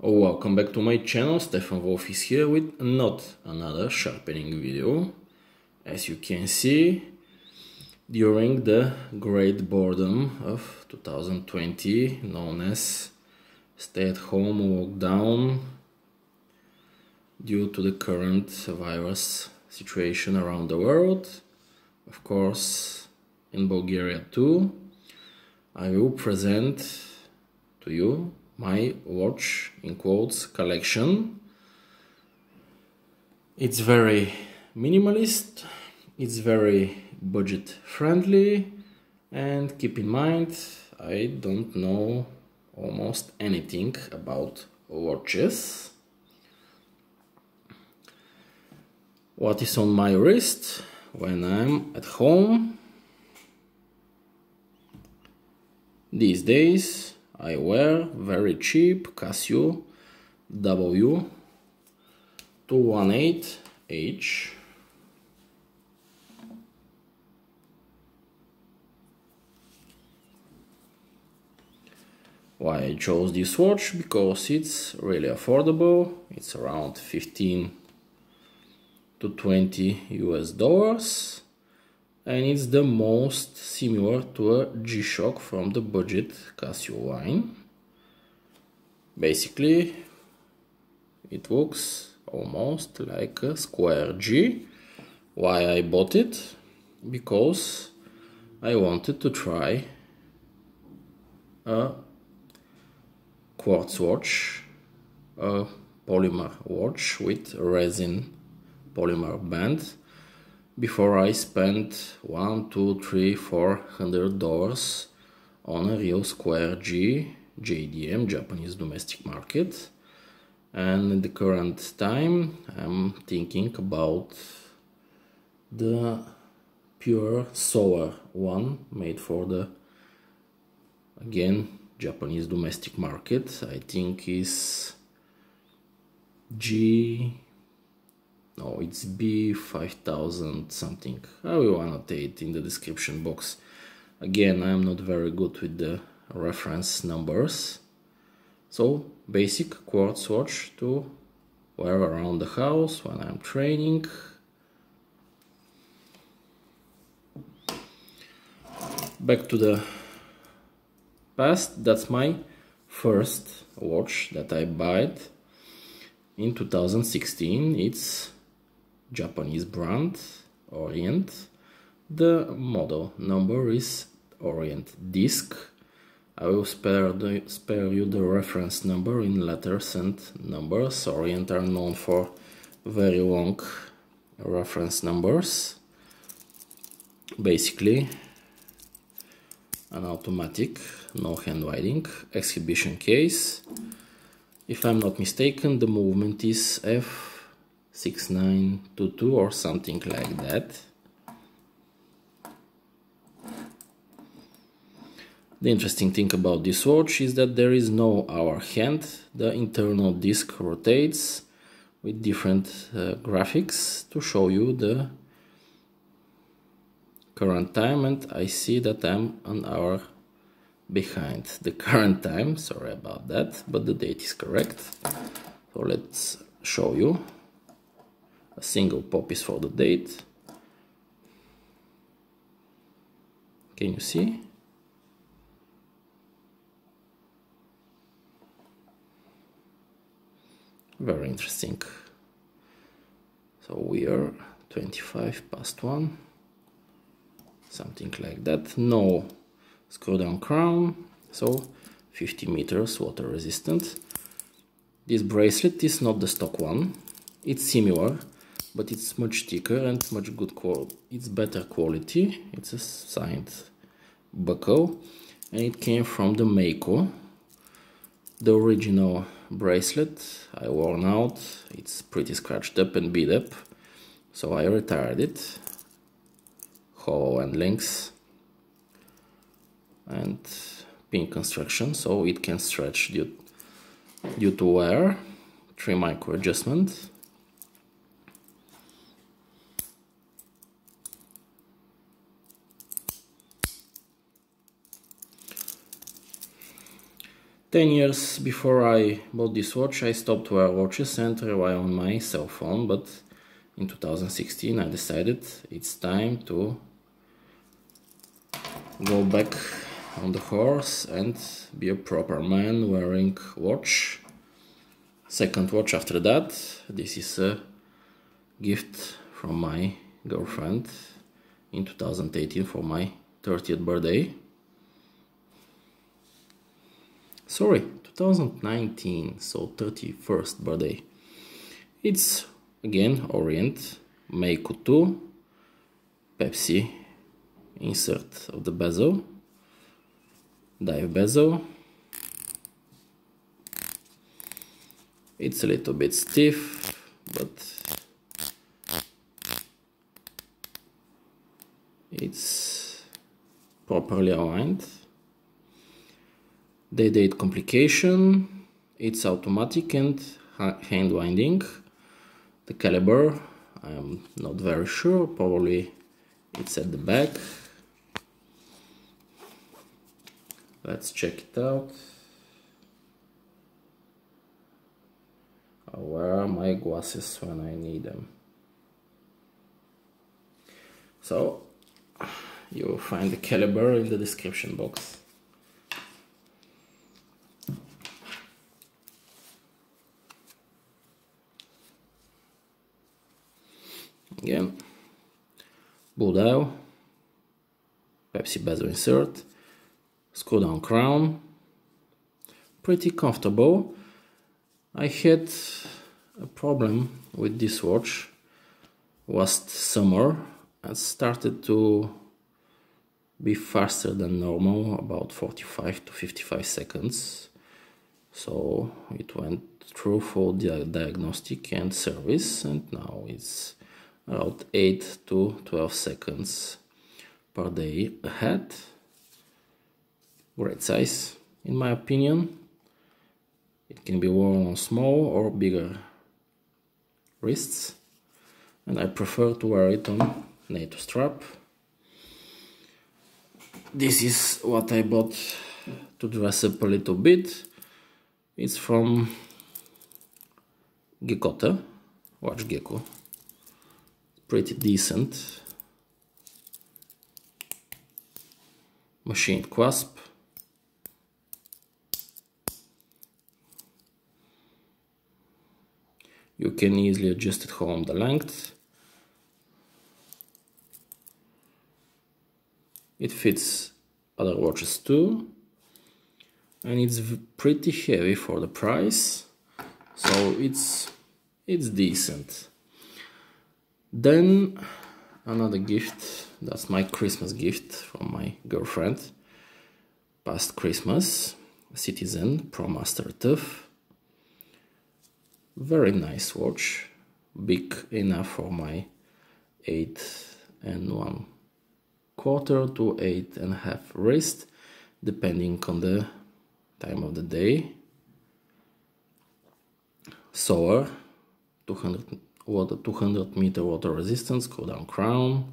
Oh, welcome back to my channel, Stefan Wolf is here with not another sharpening video. As you can see, during the great boredom of 2020, known as stay-at-home lockdown, due to the current virus situation around the world, of course in Bulgaria too, I will present to you my watch in quotes collection. It's very minimalist, it's very budget friendly, and keep in mind I don't know almost anything about watches. What is on my wrist when I'm at home? These days I wear very cheap Casio W218H Why I chose this watch? Because it's really affordable. It's around 15 to 20 US dollars and it's the most similar to a G-Shock from the budget Casio line. Basically, it looks almost like a square G. Why I bought it? Because I wanted to try a quartz watch, a polymer watch with resin polymer band before I spent one, two, three, four hundred dollars on a real Square G JDM Japanese domestic market. And in the current time I'm thinking about the pure solar one made for the again Japanese domestic market. I think is G no it's b5000 something. I will annotate in the description box. Again i'm not very good with the reference numbers. So basic quartz watch to wear around the house when i'm training. Back to the past. That's my first watch that i bought in 2016 it's Japanese brand Orient. The model number is Orient Disc. I will spare, the, spare you the reference number in letters and numbers. Orient are known for very long reference numbers. Basically, an automatic, no handwriting, exhibition case. If I'm not mistaken, the movement is F 6922 or something like that. The interesting thing about this watch is that there is no hour hand. The internal disc rotates with different uh, graphics to show you the current time and I see that I'm an hour behind the current time. Sorry about that, but the date is correct. So let's show you a single pop is for the date. Can you see? Very interesting. So we are 25 past 1, something like that. No screw down crown, so 50 meters water resistant. This bracelet is not the stock one, it's similar but it's much thicker and much good quality. It's better quality. It's a signed buckle and it came from the Mako. The original bracelet I worn out. It's pretty scratched up and beat up, so I retired it. Hollow end links and pin construction, so it can stretch due, due to wear. Three micro adjustment 10 years before I bought this watch, I stopped wear watches and rely on my cell phone, but in 2016 I decided it's time to go back on the horse and be a proper man wearing watch. Second watch after that, this is a gift from my girlfriend in 2018 for my 30th birthday. Sorry 2019 so 31st birthday. It's again orient Mako 2 Pepsi insert of the bezel dive bezel it's a little bit stiff but it's properly aligned the date complication, it's automatic and hand winding. The caliber, I am not very sure, probably it's at the back. Let's check it out. Oh, where are my glasses when I need them? So, you will find the caliber in the description box. Again dial. Pepsi bezel insert. Screw down crown. Pretty comfortable. I had a problem with this watch last summer. And started to be faster than normal about 45 to 55 seconds. So it went through for the diagnostic and service and now it's about 8 to 12 seconds per day ahead. Great size, in my opinion. It can be worn on small or bigger wrists, and I prefer to wear it on NATO strap. This is what I bought to dress up a little bit. It's from Geckota, Watch Gecko pretty decent. Machined clasp. You can easily adjust at home the length. It fits other watches too. And it's pretty heavy for the price. So it's it's decent. Then another gift, that's my Christmas gift from my girlfriend. Past Christmas, Citizen ProMaster Tough. Very nice watch, big enough for my 8 and 1 quarter to 8 and a half wrist, depending on the time of the day. Solar, 200 water 200 meter water resistance, go down crown,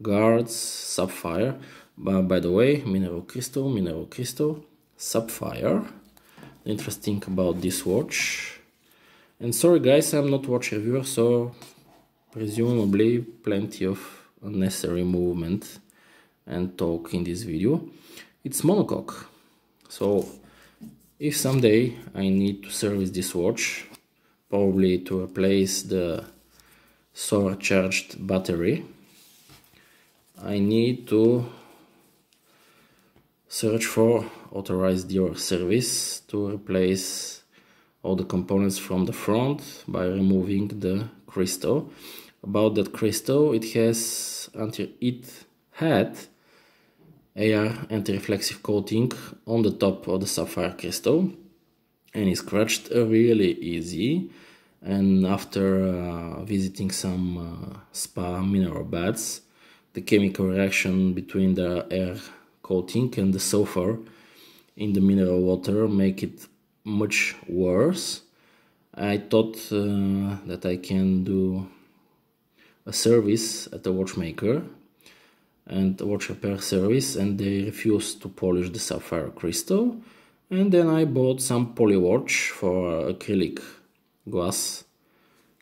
guards, sapphire. But by the way, mineral crystal, mineral crystal, sapphire. Interesting about this watch. And sorry guys, I'm not watch reviewer, so presumably plenty of unnecessary movement and talk in this video. It's monocoque. So if someday I need to service this watch, probably to replace the solar charged battery. I need to search for authorized dealer service to replace all the components from the front by removing the crystal. About that crystal it has until it had AR anti-reflexive coating on the top of the sapphire crystal and is scratched really easy. And after uh, visiting some uh, spa mineral baths the chemical reaction between the AR coating and the sulfur in the mineral water make it much worse. I thought uh, that i can do a service at a watchmaker and watch repair service and they refused to polish the sapphire crystal and then I bought some polywatch for acrylic glass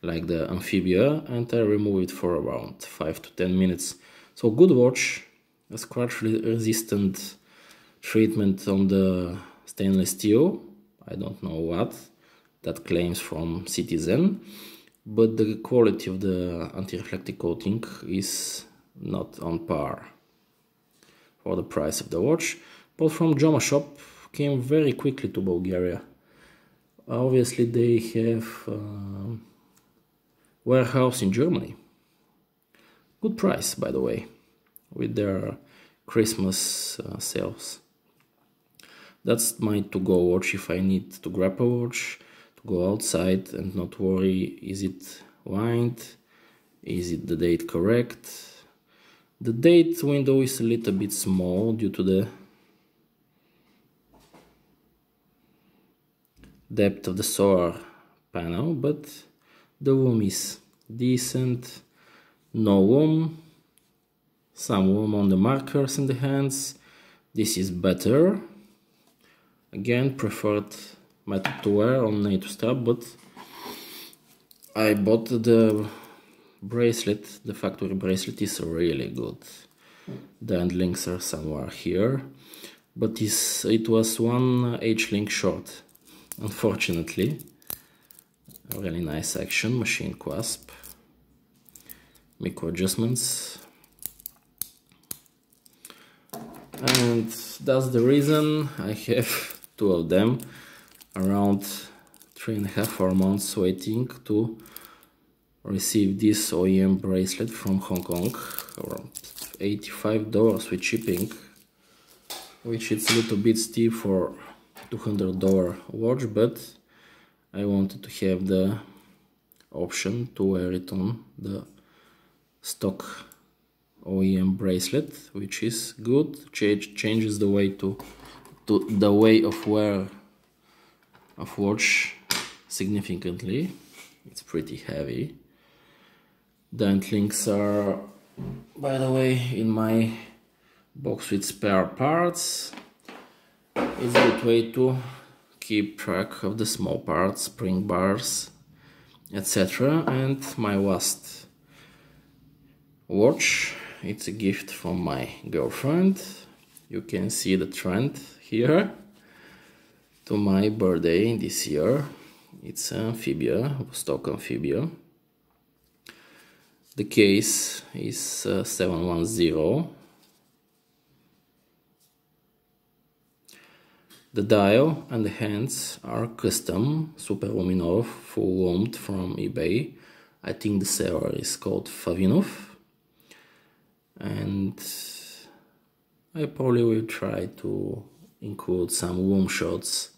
like the amphibia and I remove it for around 5 to 10 minutes. So good watch a scratch resistant treatment on the stainless steel. I don't know what that claims from Citizen but the quality of the anti-reflective coating is not on par for the price of the watch but from Jomashop came very quickly to Bulgaria. Obviously they have uh, warehouse in Germany. Good price by the way with their Christmas uh, sales. That's my to-go watch if I need to grab a watch to go outside and not worry is it wind is it the date correct? The date window is a little bit small due to the depth of the solar panel but the room is decent. No room, some room on the markers in the hands. This is better. Again preferred method to wear on NATO strap but I bought the bracelet. The factory bracelet is really good. The end links are somewhere here but it was one H-link short unfortunately a really nice action machine clasp micro adjustments. And that's the reason I have two of them around three and a half four months waiting to receive this OEM bracelet from Hong Kong. Around $85 with shipping which is a little bit steep for $200 watch but I wanted to have the option to wear it on the stock OEM bracelet which is good Change, changes the way to, to the way of wear of watch significantly. It's pretty heavy. The links are by the way in my box with spare parts it's a good way to keep track of the small parts spring bars etc and my last watch it's a gift from my girlfriend. You can see the trend here. To my birthday this year it's amphibia stock amphibia. The case is uh, 710 the dial and the hands are custom Superluminova full wound from eBay. I think the seller is called Favinov. And I probably will try to include some WOM shots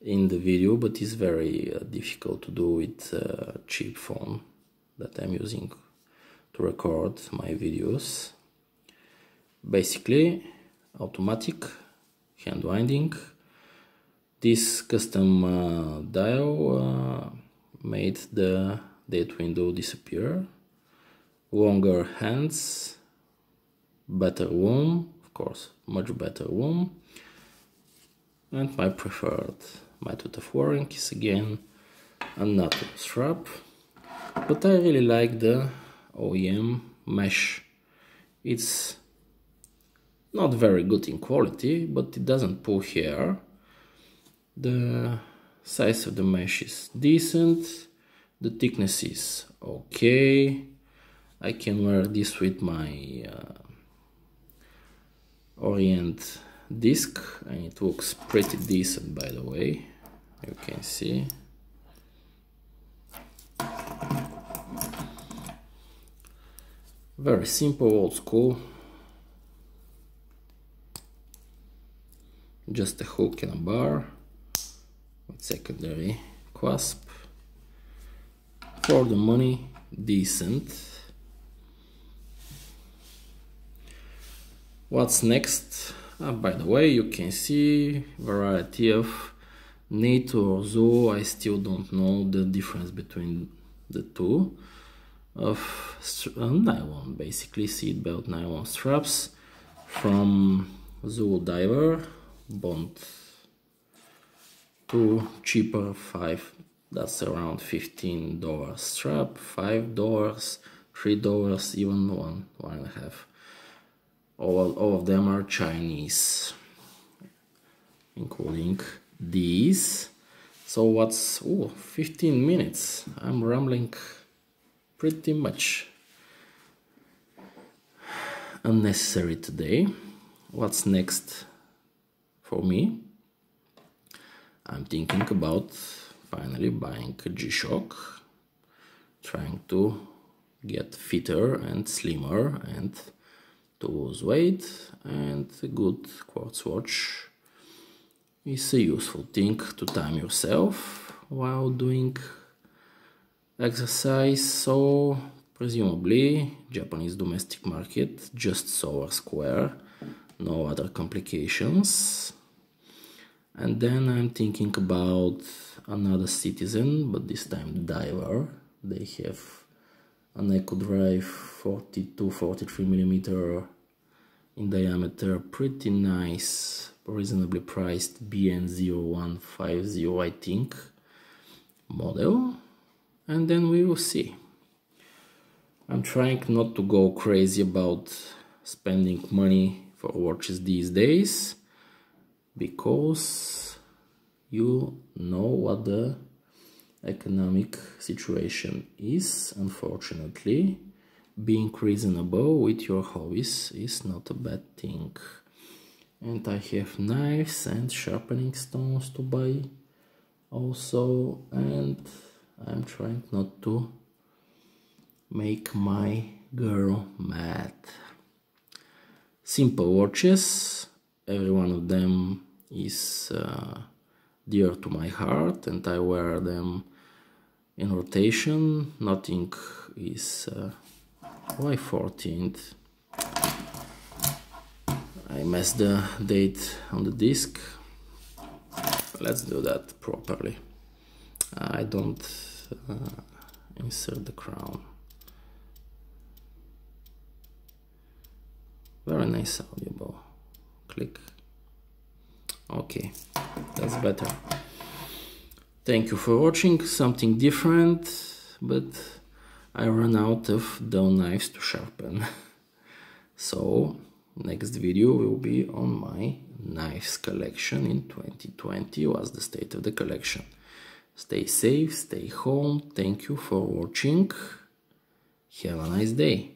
in the video but it's very uh, difficult to do with a cheap phone that I'm using to record my videos. Basically automatic hand winding this custom uh, dial uh, made the date window disappear longer hands better WOM, of course, much better WOM. And my preferred method of wearing is again a NATO strap. But I really like the OEM mesh. It's not very good in quality, but it doesn't pull hair. The size of the mesh is decent. The thickness is okay. I can wear this with my uh, orient disc and it looks pretty decent by the way you can see very simple old school just a hook and a bar secondary quasp for the money decent What's next? Uh, by the way, you can see variety of NATO or Zulu. I still don't know the difference between the two. Of uh, nylon, basically seat belt nylon straps from ZuluDiver Bond two cheaper five that's around 15 dollars strap five dollars three dollars even one one and a half. All, all of them are Chinese including these. So what's oh 15 minutes. I'm rambling pretty much. Unnecessary today. What's next for me I'm thinking about finally buying a G-Shock trying to get fitter and slimmer and to lose weight and a good quartz watch is a useful thing to time yourself while doing exercise. So presumably Japanese domestic market just solar square no other complications and then I'm thinking about another citizen but this time diver. They have an Eco Drive 42 43 millimeter in diameter pretty nice reasonably priced BN0150 I think model. And then we will see. I'm trying not to go crazy about spending money for watches these days because you know what the economic situation is. Unfortunately being reasonable with your hobbies is not a bad thing. And I have knives and sharpening stones to buy also and I'm trying not to make my girl mad. Simple watches every one of them is uh, dear to my heart and I wear them in rotation. Nothing is uh, why 14th I messed the date on the disk let's do that properly. I don't uh, insert the crown. Very nice audible click. Okay that's better. Thank you for watching. Something different but I run out of dull knives to sharpen. So next video will be on my knives collection in 2020 was the state of the collection. Stay safe stay home. Thank you for watching. Have a nice day